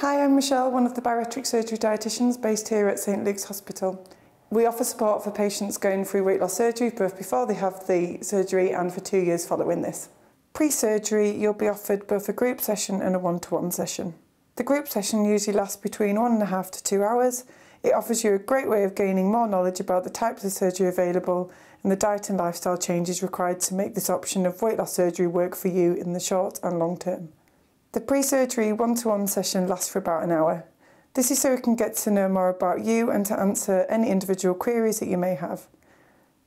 Hi, I'm Michelle, one of the bariatric surgery dietitians based here at St Luke's Hospital. We offer support for patients going through weight loss surgery both before they have the surgery and for two years following this. Pre-surgery, you'll be offered both a group session and a one-to-one session. The group session usually lasts between one and a half to two hours. It offers you a great way of gaining more knowledge about the types of surgery available and the diet and lifestyle changes required to make this option of weight loss surgery work for you in the short and long term. The pre-surgery one-to-one session lasts for about an hour. This is so we can get to know more about you and to answer any individual queries that you may have.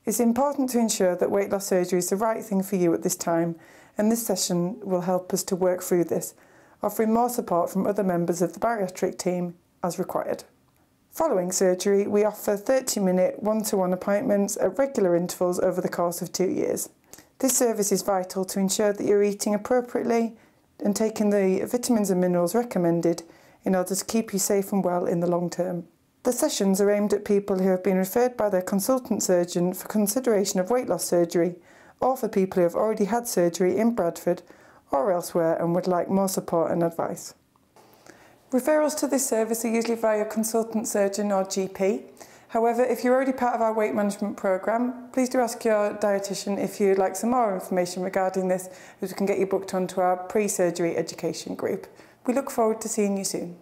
It's important to ensure that weight loss surgery is the right thing for you at this time and this session will help us to work through this, offering more support from other members of the bariatric team as required. Following surgery, we offer 30 minute one to one appointments at regular intervals over the course of two years. This service is vital to ensure that you're eating appropriately, and taking the vitamins and minerals recommended in order to keep you safe and well in the long term. The sessions are aimed at people who have been referred by their consultant surgeon for consideration of weight loss surgery or for people who have already had surgery in Bradford or elsewhere and would like more support and advice. Referrals to this service are usually via consultant surgeon or GP. However, if you're already part of our weight management program, please do ask your dietitian if you'd like some more information regarding this, as we can get you booked onto our pre-surgery education group. We look forward to seeing you soon.